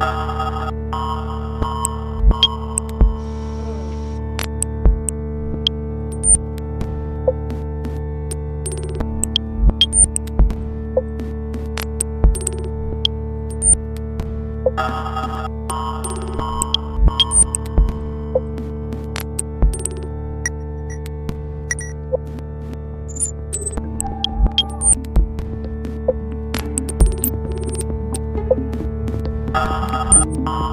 Ah! Uh, uh.